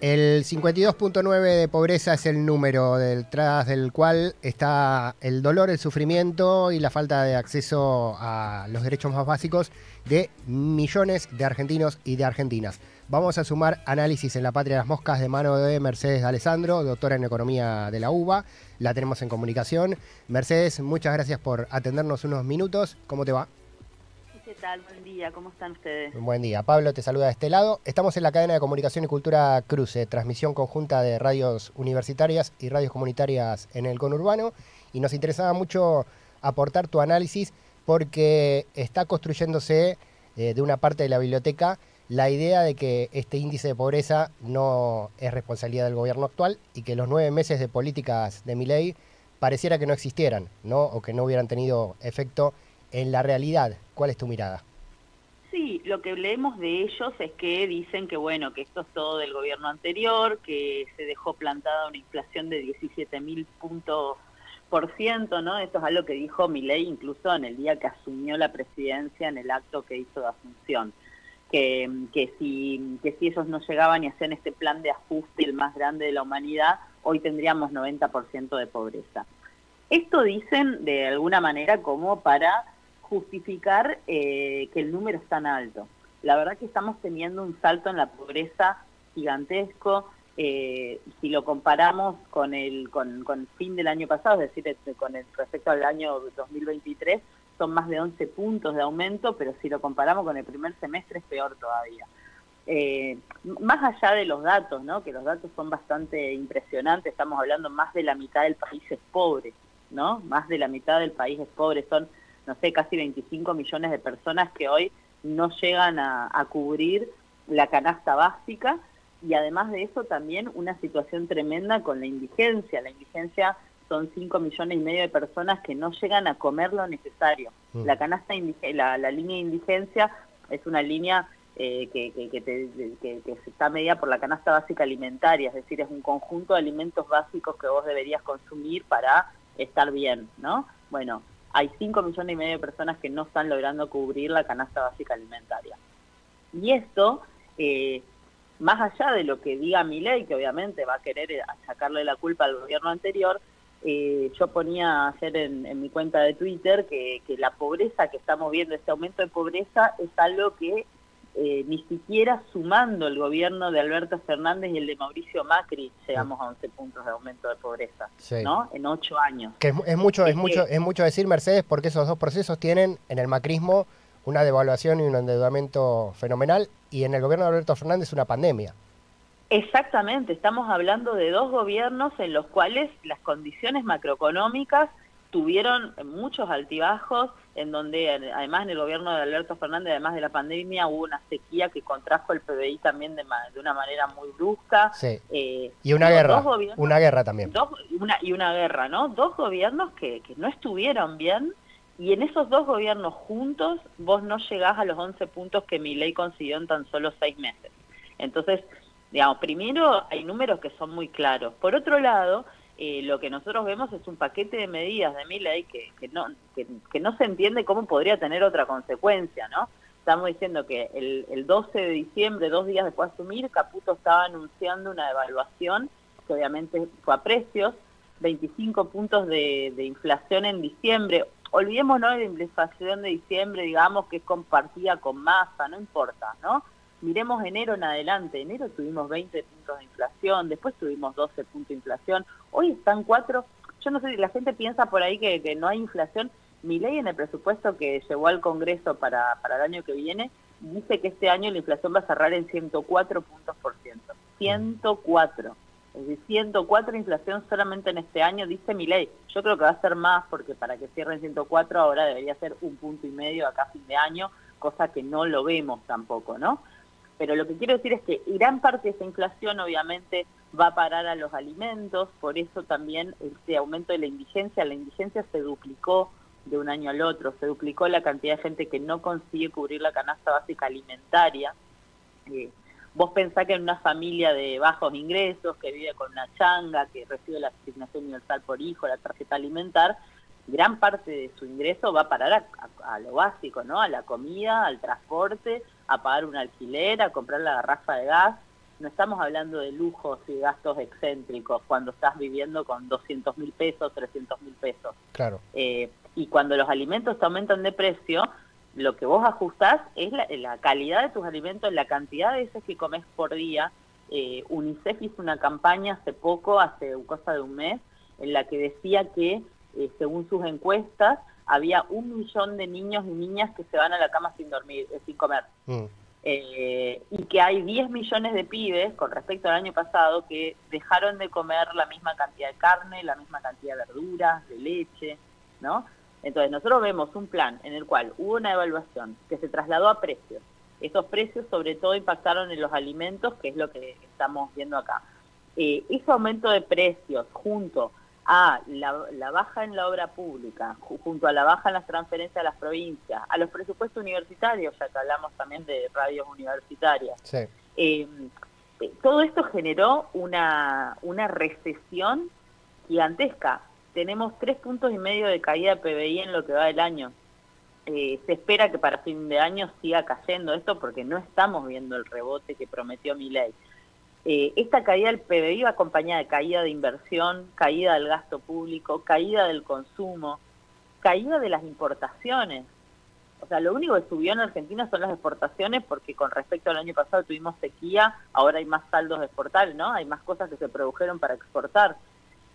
El 52.9 de pobreza es el número detrás del cual está el dolor, el sufrimiento y la falta de acceso a los derechos más básicos de millones de argentinos y de argentinas. Vamos a sumar análisis en la patria de las moscas de mano de Mercedes Alessandro, doctora en economía de la UBA. La tenemos en comunicación. Mercedes, muchas gracias por atendernos unos minutos. ¿Cómo te va? ¿Qué tal? Buen día, ¿cómo están ustedes? Buen día, Pablo te saluda de este lado. Estamos en la cadena de comunicación y cultura Cruce, transmisión conjunta de radios universitarias y radios comunitarias en el conurbano y nos interesaba mucho aportar tu análisis porque está construyéndose eh, de una parte de la biblioteca la idea de que este índice de pobreza no es responsabilidad del gobierno actual y que los nueve meses de políticas de mi ley pareciera que no existieran, ¿no? O que no hubieran tenido efecto en la realidad, ¿cuál es tu mirada? Sí, lo que leemos de ellos es que dicen que bueno, que esto es todo del gobierno anterior, que se dejó plantada una inflación de 17 mil puntos por ciento, ¿no? Esto es algo que dijo Milei incluso en el día que asumió la presidencia en el acto que hizo de asunción. Que, que, si, que si ellos no llegaban y hacían este plan de ajuste, el más grande de la humanidad, hoy tendríamos 90% de pobreza. Esto dicen de alguna manera como para justificar eh, que el número es tan alto. La verdad que estamos teniendo un salto en la pobreza gigantesco. Eh, si lo comparamos con el, con, con fin del año pasado, es decir, este, con el, respecto al año 2023, son más de 11 puntos de aumento, pero si lo comparamos con el primer semestre es peor todavía. Eh, más allá de los datos, ¿no? que los datos son bastante impresionantes, estamos hablando más de la mitad del país es pobre, ¿no? más de la mitad del país es pobre, son no sé, casi 25 millones de personas que hoy no llegan a, cubrir la canasta básica y además de eso también una situación tremenda con la indigencia. La indigencia son 5 millones y medio de personas que no llegan a comer lo necesario. Mm. La canasta, la, la, línea de indigencia es una línea eh, que, que, que, está medida por la canasta básica alimentaria, es decir, es un conjunto de alimentos básicos que vos deberías consumir para estar bien, ¿no? Bueno, hay 5 millones y medio de personas que no están logrando cubrir la canasta básica alimentaria. Y esto, eh, más allá de lo que diga mi ley, que obviamente va a querer eh, sacarle la culpa al gobierno anterior, eh, yo ponía ayer en, mi cuenta de Twitter que, que la pobreza que estamos viendo, este aumento de pobreza, es algo que eh, ni siquiera sumando el gobierno de Alberto Fernández y el de Mauricio Macri llegamos a 11 puntos de aumento de pobreza, ¿no? En ocho años. Que es, mucho, es, mucho, es mucho decir, Mercedes, porque esos dos procesos tienen en el macrismo una devaluación y un endeudamiento fenomenal y en el gobierno de Alberto Fernández una pandemia. Exactamente, estamos hablando de dos gobiernos en los cuales las condiciones macroeconómicas tuvieron muchos altibajos, en donde además en el gobierno de Alberto Fernández, además de la pandemia, hubo una sequía que contrajo el PBI también de, de una manera muy brusca. Eh, y una guerra, una guerra también. una, y una guerra, ¿no? Dos gobiernos que, que no estuvieron bien y en esos dos gobiernos juntos vos no llegás a los 11 puntos que mi ley consiguió en tan solo seis meses. Entonces, digamos, primero hay números que son muy claros. Por otro lado, eh, lo que nosotros vemos es un paquete de medidas de mi ley que, no, que, no se entiende cómo podría tener otra consecuencia, ¿no? Estamos diciendo que el, el 12 de diciembre, dos días después de asumir, Caputo estaba anunciando una devaluación que obviamente fue a precios, 25 puntos de, de inflación en diciembre. Olvidémonos de la inflación de diciembre, digamos, que es compartida con masa, no importa, ¿no? Miremos enero en adelante. Enero tuvimos 20 puntos de inflación, después tuvimos 12 puntos de inflación, hoy están 4. Yo no sé si la gente piensa por ahí que, no hay inflación. Mi ley en el presupuesto que llegó al Congreso para, para el año que viene dice que este año la inflación va a cerrar en 104 puntos por ciento. 104. Es decir, 104 inflación solamente en este año, dice mi ley. Yo creo que va a ser más porque para que cierre en 104 ahora debería ser un punto y medio acá a fin de año, cosa que no lo vemos tampoco, ¿no? Pero lo que quiero decir es que gran parte de esa inflación obviamente va a parar a los alimentos, por eso también este aumento de la indigencia, la indigencia se duplicó de un año al otro, se duplicó la cantidad de gente que no consigue cubrir la canasta básica alimentaria. Eh, vos pensás que en una familia de bajos ingresos, que vive con una changa, que recibe la asignación universal por hijo, la tarjeta alimentar, gran parte de su ingreso va a parar a, lo básico, ¿no? A la comida, al transporte, a pagar un alquiler, a comprar la garrafa de gas. no estamos hablando de lujos y gastos excéntricos cuando estás viviendo con 200 mil pesos, 300 mil pesos. Claro. Eh, y cuando los alimentos te aumentan de precio, lo que vos ajustás es la, calidad de tus alimentos, la cantidad de veces que comes por día. Eh, UNICEF hizo una campaña hace poco, hace cosa de un mes, en la que decía que, eh, según sus encuestas, había un millón de niños y niñas que se van a la cama sin dormir, sin comer. Mm. Eh, y que hay 10 millones de pibes con respecto al año pasado que dejaron de comer la misma cantidad de carne, la misma cantidad de verduras, de leche, ¿no? Entonces nosotros vemos un plan en el cual hubo una evaluación que se trasladó a precios. Esos precios sobre todo impactaron en los alimentos, que es lo que estamos viendo acá. Eh, ese aumento de precios junto a la, baja en la obra pública, junto a la baja en las transferencias a las provincias, a los presupuestos universitarios, ya que hablamos también de radios universitarias. Eh, eh, todo esto generó una, una recesión gigantesca. Tenemos tres puntos y medio de caída de PBI en lo que va del año. Eh, se espera que para fin de año siga cayendo esto porque no estamos viendo el rebote que prometió mi ley. Eh, esta caída del PBI va acompañada de caída de inversión, caída del gasto público, caída del consumo, caída de las importaciones. O sea, lo único que subió en Argentina son las exportaciones porque con respecto al año pasado tuvimos sequía, ahora hay más saldos de exportar, ¿no? Hay más cosas que se produjeron para exportar.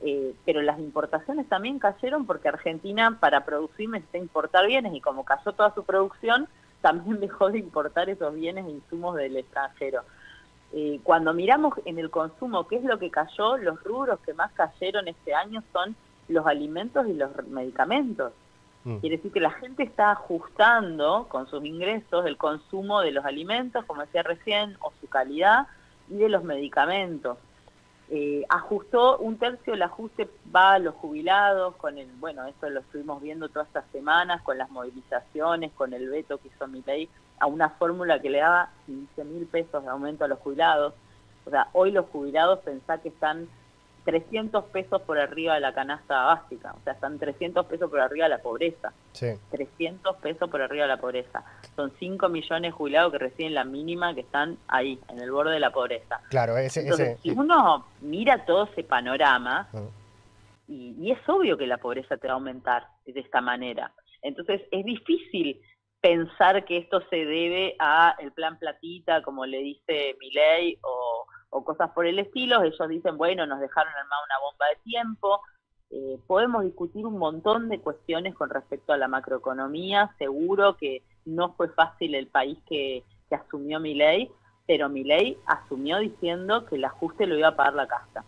Eh, pero las importaciones también cayeron porque Argentina para producir necesita importar bienes y como cayó toda su producción, también dejó de importar esos bienes e insumos del extranjero. Eh, cuando miramos en el consumo, ¿qué es lo que cayó? Los rubros que más cayeron este año son los alimentos y los medicamentos. Mm. Quiere decir que la gente está ajustando con sus ingresos el consumo de los alimentos, como decía recién, o su calidad, y de los medicamentos. Eh, ajustó un tercio el ajuste va a los jubilados con el bueno esto lo estuvimos viendo todas estas semanas con las movilizaciones con el veto que hizo mi ley a una fórmula que le daba 15 mil pesos de aumento a los jubilados. O sea, hoy los jubilados pensá que están 300 pesos por arriba de la canasta básica, o sea, están 300 pesos por arriba de la pobreza. Sí. 300 pesos por arriba de la pobreza. Son 5 millones de jubilados que reciben la mínima que están ahí, en el borde de la pobreza. Claro, ese... Entonces, si uno mira todo ese panorama, ah. y, y es obvio que la pobreza te va a aumentar de esta manera. Entonces, es difícil pensar que esto se debe a el plan platita, como le dice Milei, o, o cosas por el estilo. Ellos dicen, bueno, nos dejaron armar una bomba de tiempo. Eh, podemos discutir un montón de cuestiones con respecto a la macroeconomía. Seguro que no fue fácil el país que, que asumió Milei, pero Milei asumió diciendo que el ajuste lo iba a pagar la casa.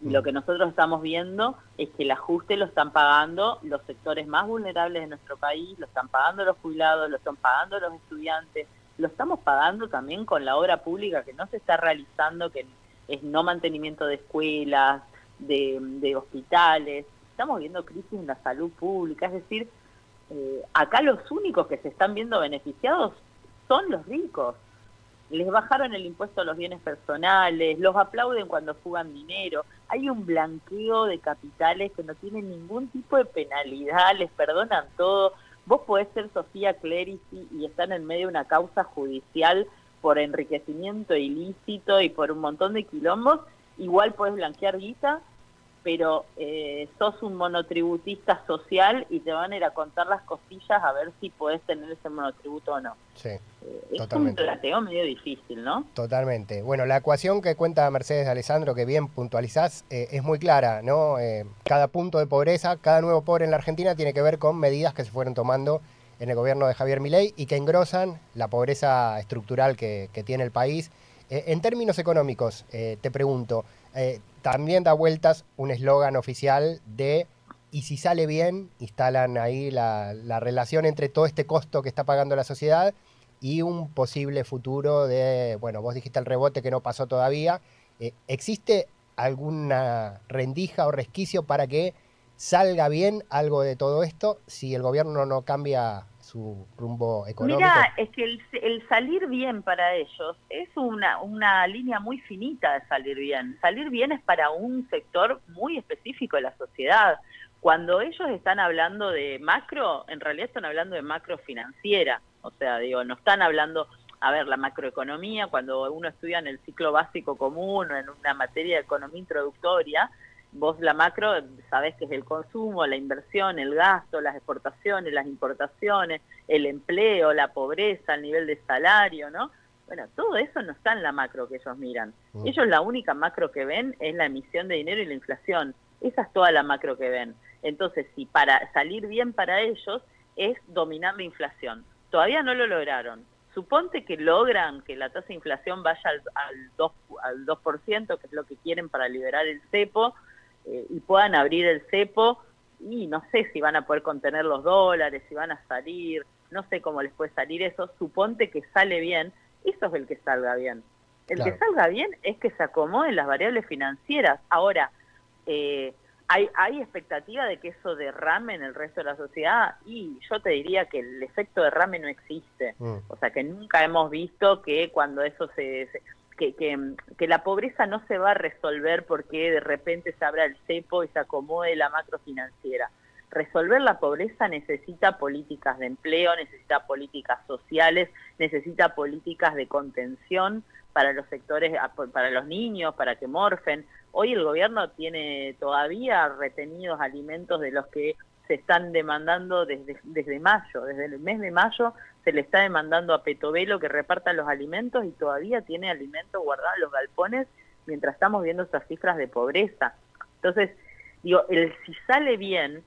Lo que nosotros estamos viendo es que el ajuste lo están pagando los sectores más vulnerables de nuestro país, lo están pagando los jubilados, lo están pagando los estudiantes, lo estamos pagando también con la obra pública que no se está realizando, que es no mantenimiento de escuelas, de, hospitales. Estamos viendo crisis en la salud pública, es decir, eh, acá los únicos que se están viendo beneficiados son los ricos les bajaron el impuesto a los bienes personales, los aplauden cuando fugan dinero, hay un blanqueo de capitales que no tienen ningún tipo de penalidad, les perdonan todo. Vos podés ser Sofía Clerici y estar en medio de una causa judicial por enriquecimiento ilícito y por un montón de quilombos, igual podés blanquear guita pero eh, sos un monotributista social y te van a ir a contar las cosillas a ver si podés tener ese monotributo o no. Sí, eh, es un plateo medio difícil, ¿no? Totalmente. Bueno, la ecuación que cuenta Mercedes Alessandro, que bien puntualizás, eh, es muy clara, ¿no? cada punto de pobreza, cada nuevo pobre en la Argentina tiene que ver con medidas que se fueron tomando en el gobierno de Javier Milei y que engrosan la pobreza estructural que, que tiene el país. en términos económicos, te pregunto, eh, también da vueltas un eslogan oficial de y si sale bien, instalan ahí la, relación entre todo este costo que está pagando la sociedad y un posible futuro de, bueno, vos dijiste el rebote que no pasó todavía. Eh, ¿Existe alguna rendija o resquicio para que salga bien algo de todo esto si el gobierno no cambia su rumbo económico? Mira, es que el, salir bien para ellos es una, una línea muy finita de salir bien. Salir bien es para un sector muy específico de la sociedad. Cuando ellos están hablando de macro, en realidad están hablando de macro financiera. O sea, digo, no están hablando, a ver, la macroeconomía, cuando uno estudia en el ciclo básico común o en una materia de economía introductoria, vos la macro sabés que es el consumo, la inversión, el gasto, las exportaciones, las importaciones, el empleo, la pobreza, el nivel de salario, ¿no? Bueno, todo eso no está en la macro que ellos miran. Mm. Ellos la única macro que ven es la emisión de dinero y la inflación. Esa es toda la macro que ven. Entonces, si para salir bien para ellos es dominar la inflación. Todavía no lo lograron. Suponte que logran que la tasa de inflación vaya al, al 2%, al 2% que es lo que quieren para liberar el cepo, eh, y puedan abrir el cepo y no sé si van a poder contener los dólares, si van a salir, no sé cómo les puede salir eso, suponte que sale bien, eso es el que salga bien. El que salga bien es que se acomoden las variables financieras. Ahora, eh, hay, hay expectativa de que eso derrame en el resto de la sociedad y yo te diría que el efecto derrame no existe. Mm. O sea, que nunca hemos visto que cuando eso se que, que, la pobreza no se va a resolver porque de repente se abra el cepo y se acomode la macrofinanciera. Resolver la pobreza necesita políticas de empleo, necesita políticas sociales, necesita políticas de contención para los sectores, para los niños, para que morfen. Hoy el gobierno tiene todavía retenidos alimentos de los que se están demandando desde, desde mayo, desde el mes de mayo se le está demandando a Petovelo que reparta los alimentos y todavía tiene alimentos guardados los galpones mientras estamos viendo estas cifras de pobreza. Entonces, digo, el si sale bien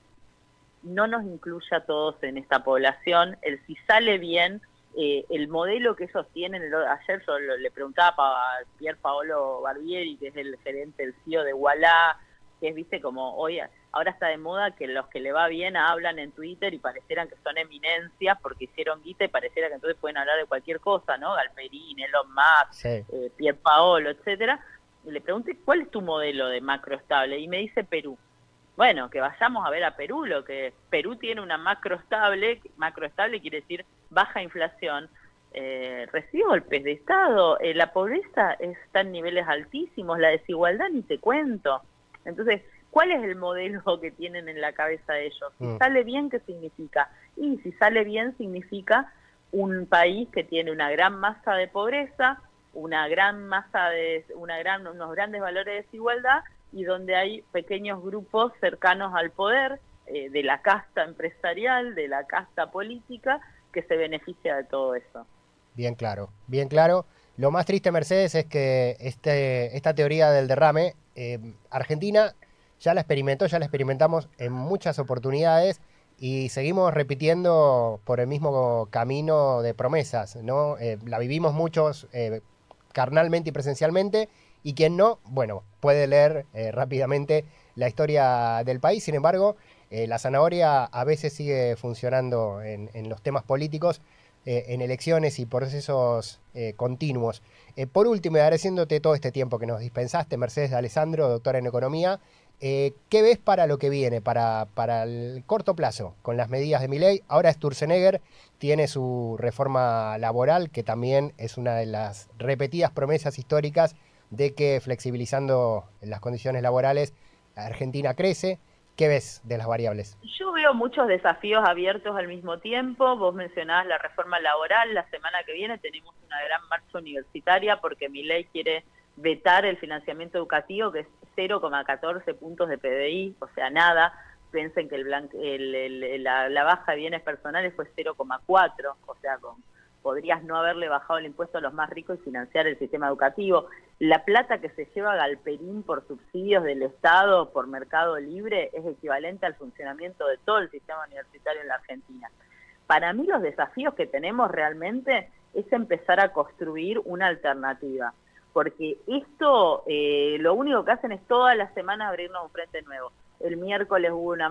no nos incluye a todos en esta población, el si sale bien, eh, el modelo que ellos tienen, ayer yo le preguntaba a Pier Paolo Barbieri, que es el gerente, el CEO de Wallah, que es, viste, como hoy ahora está de moda que los que le va bien hablan en Twitter y parecieran que son eminencias porque hicieron guita y pareciera que entonces pueden hablar de cualquier cosa, ¿no? Galperín, Elon Musk, eh, Pier Paolo, etcétera. Y le pregunté, ¿cuál es tu modelo de macro estable? Y me dice Perú. Bueno, que vayamos a ver a Perú, lo que Perú tiene una macro estable, macro estable quiere decir baja inflación, eh, recibe golpes de Estado, eh, la pobreza está en niveles altísimos, la desigualdad ni te cuento. Entonces, ¿Cuál es el modelo que tienen en la cabeza de ellos? Si mm. sale bien, ¿qué significa? Y si sale bien, significa un país que tiene una gran masa de pobreza, una gran masa de, una gran, unos grandes valores de desigualdad y donde hay pequeños grupos cercanos al poder, eh, de la casta empresarial, de la casta política, que se beneficia de todo eso. Bien claro, bien claro. Lo más triste, Mercedes, es que este, esta teoría del derrame, eh, Argentina ya la experimentó, ya la experimentamos en muchas oportunidades y seguimos repitiendo por el mismo camino de promesas, ¿no? Eh, la vivimos muchos eh, carnalmente y presencialmente y quien no, bueno, puede leer eh, rápidamente la historia del país, sin embargo, la zanahoria a veces sigue funcionando en, en los temas políticos, en elecciones y procesos continuos. por último, agradeciéndote todo este tiempo que nos dispensaste, Mercedes de Alessandro, doctora en Economía, eh, ¿Qué ves para lo que viene, para, para el corto plazo, con las medidas de mi ley? Ahora Sturzenegger tiene su reforma laboral, que también es una de las repetidas promesas históricas de que flexibilizando las condiciones laborales, Argentina crece. ¿Qué ves de las variables? Yo veo muchos desafíos abiertos al mismo tiempo. Vos mencionabas la reforma laboral. La semana que viene tenemos una gran marcha universitaria porque mi ley quiere vetar el financiamiento educativo, que es 0,14 puntos de PDI, o sea, nada. Piensen que el, la, baja de bienes personales fue 0,4, o sea, podrías no haberle bajado el impuesto a los más ricos y financiar el sistema educativo. La plata que se lleva Galperín por subsidios del Estado, por mercado libre, es equivalente al funcionamiento de todo el sistema universitario en la Argentina. Para mí los desafíos que tenemos realmente es empezar a construir una alternativa porque esto eh, lo único que hacen es todas las semanas abrirnos un frente nuevo. El miércoles hubo una,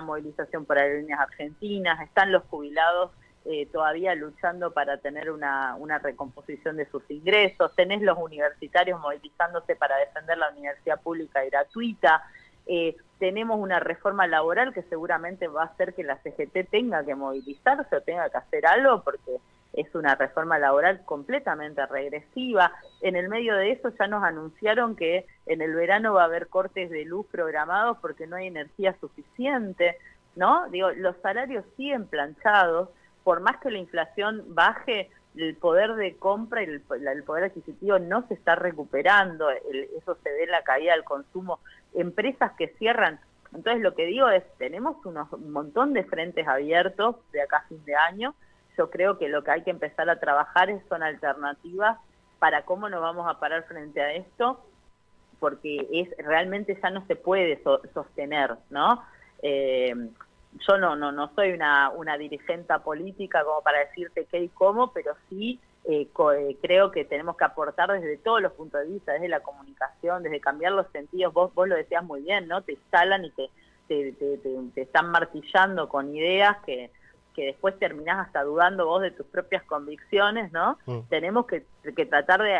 movilización para líneas argentinas, están los jubilados eh, todavía luchando para tener una, recomposición de sus ingresos, tenés los universitarios movilizándose para defender la universidad pública y gratuita, eh, tenemos una reforma laboral que seguramente va a hacer que la CGT tenga que movilizarse o tenga que hacer algo porque es una reforma laboral completamente regresiva. En el medio de eso ya nos anunciaron que en el verano va a haber cortes de luz programados porque no hay energía suficiente, ¿no? Digo, los salarios siguen planchados, por más que la inflación baje, el poder de compra y el, poder adquisitivo no se está recuperando, eso se ve en la caída del consumo, empresas que cierran. Entonces lo que digo es, tenemos unos, un montón de frentes abiertos de acá fin de año, yo creo que lo que hay que empezar a trabajar son alternativas para cómo nos vamos a parar frente a esto, porque es realmente ya no se puede sostener, ¿no? Eh, yo no, no, no soy una, una dirigente política como para decirte qué y cómo, pero sí eh, eh, creo que tenemos que aportar desde todos los puntos de vista, desde la comunicación, desde cambiar los sentidos. Vos, vos lo decías muy bien, ¿no? Te instalan y te, te, te, te están martillando con ideas que, que después terminás hasta dudando vos de tus propias convicciones, ¿no? Mm. Tenemos que, tratar de,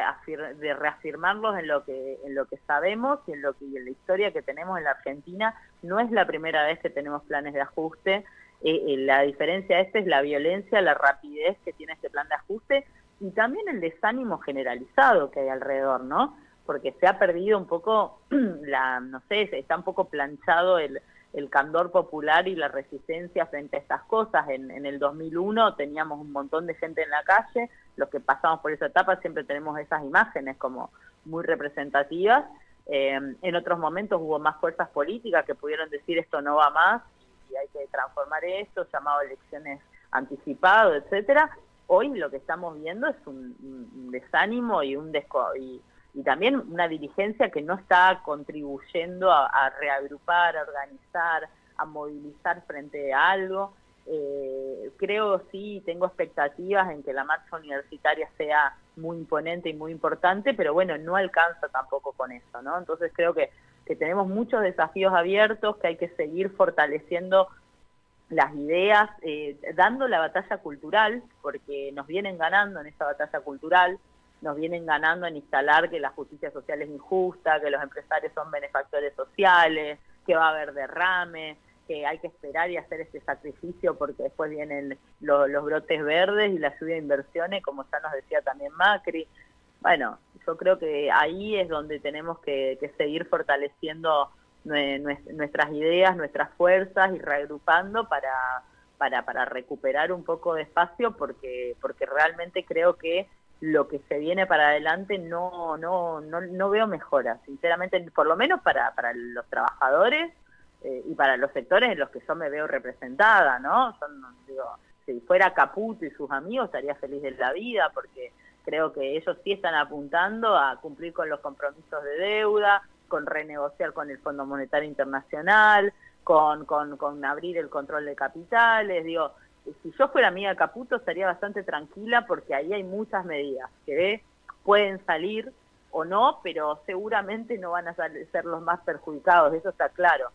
de, reafirmarlos en lo que en lo que sabemos y en lo que en la historia que tenemos en la Argentina. No es la primera vez que tenemos planes de ajuste. Eh, eh, la diferencia esta es la violencia, la rapidez que tiene este plan de ajuste y también el desánimo generalizado que hay alrededor, ¿no? Porque se ha perdido un poco la, no sé, está un poco planchado el el candor popular y la resistencia frente a estas cosas. En, en, el 2001 teníamos un montón de gente en la calle, los que pasamos por esa etapa siempre tenemos esas imágenes como muy representativas. Eh, en otros momentos hubo más fuerzas políticas que pudieron decir esto no va más y hay que transformar esto, llamado elecciones anticipado, etcétera. Hoy lo que estamos viendo es un, desánimo y un desco y también una dirigencia que no está contribuyendo a, reagrupar, a organizar, a movilizar frente a algo. Eh, creo sí, tengo expectativas en que la marcha universitaria sea muy imponente y muy importante, pero bueno, no alcanza tampoco con eso, ¿no? Entonces creo que, que tenemos muchos desafíos abiertos, que hay que seguir fortaleciendo las ideas, eh, dando la batalla cultural, porque nos vienen ganando en esa batalla cultural, nos vienen ganando en instalar que la justicia social es injusta, que los empresarios son benefactores sociales, que va a haber derrame, que hay que esperar y hacer este sacrificio porque después vienen los brotes verdes y la lluvia de inversiones, como ya nos decía también Macri. Bueno, yo creo que ahí es donde tenemos que, seguir fortaleciendo nuestras ideas, nuestras fuerzas y reagrupando para, para, para recuperar un poco de espacio porque, porque realmente creo que lo que se viene para adelante no, no, no, no veo mejora, sinceramente, por lo menos para, para los trabajadores eh, y para los sectores en los que yo me veo representada, ¿no? Son, digo, si fuera Caputo y sus amigos estaría feliz de la vida porque creo que ellos sí están apuntando a cumplir con los compromisos de deuda, con renegociar con el Fondo Monetario Internacional, con, con, con abrir el control de capitales, digo, si yo fuera amiga de Caputo estaría bastante tranquila porque ahí hay muchas medidas que pueden salir o no, pero seguramente no van a ser los más perjudicados, eso está claro.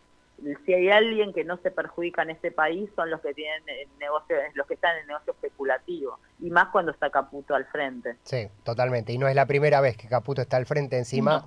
Si hay alguien que no se perjudica en este país son los que tienen el negocio, los que están en el negocio especulativo, y más cuando está Caputo al frente. Sí, totalmente. Y no es la primera vez que Caputo está al frente encima,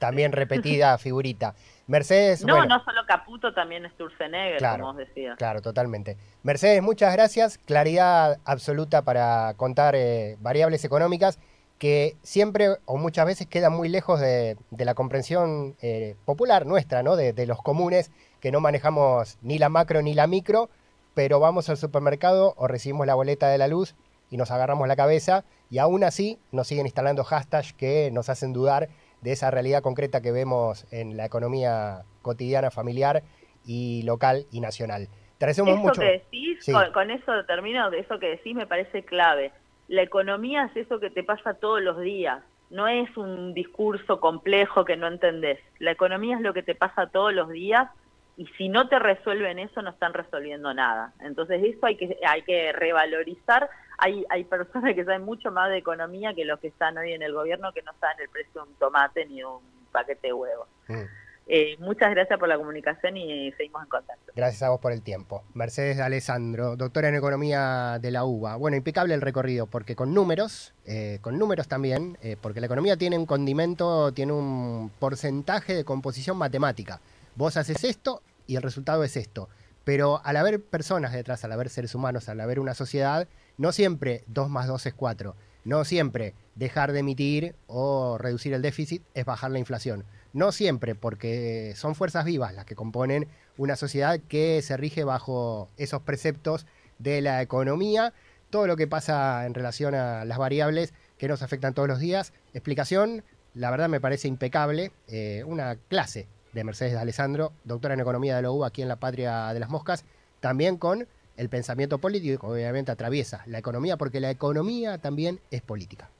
también repetida figurita. Mercedes. No, no solo Caputo, también es Sturzenegger, como os decía. Claro, totalmente. Mercedes, muchas gracias. Claridad absoluta para contar eh, variables económicas que siempre o muchas veces quedan muy lejos de, la comprensión eh, popular nuestra, ¿no? De, los comunes, que no manejamos ni la macro ni la micro, pero vamos al supermercado o recibimos la boleta de la luz y nos agarramos la cabeza y aún así nos siguen instalando hashtags que nos hacen dudar de esa realidad concreta que vemos en la economía cotidiana, familiar y local y nacional. Te agradecemos mucho. Que decís, con, eso termino, eso que decís me parece clave. La economía es eso que te pasa todos los días, no es un discurso complejo que no entendés. La economía es lo que te pasa todos los días y si no te resuelven eso no están resolviendo nada. Entonces eso hay que, hay que revalorizar hay, hay personas que saben mucho más de economía que los que están hoy en el gobierno que no saben el precio de un tomate ni un paquete de huevos. Mm. Eh, muchas gracias por la comunicación y seguimos en contacto. Gracias a vos por el tiempo. Mercedes Alessandro, doctora en Economía de la UBA. Bueno, impecable el recorrido, porque con números, eh, con números también, eh, porque la economía tiene un condimento, tiene un porcentaje de composición matemática. Vos haces esto y el resultado es esto. Pero al haber personas detrás, al haber seres humanos, al haber una sociedad, no siempre 2 más 2 es 4. No siempre dejar de emitir o reducir el déficit es bajar la inflación. No siempre, porque son fuerzas vivas las que componen una sociedad que se rige bajo esos preceptos de la economía, todo lo que pasa en relación a las variables que nos afectan todos los días. Explicación, la verdad me parece impecable. Eh, una clase de Mercedes de Alessandro, doctora en Economía de la UBA aquí en la Patria de las Moscas, también con el pensamiento político obviamente atraviesa la economía, porque la economía también es política.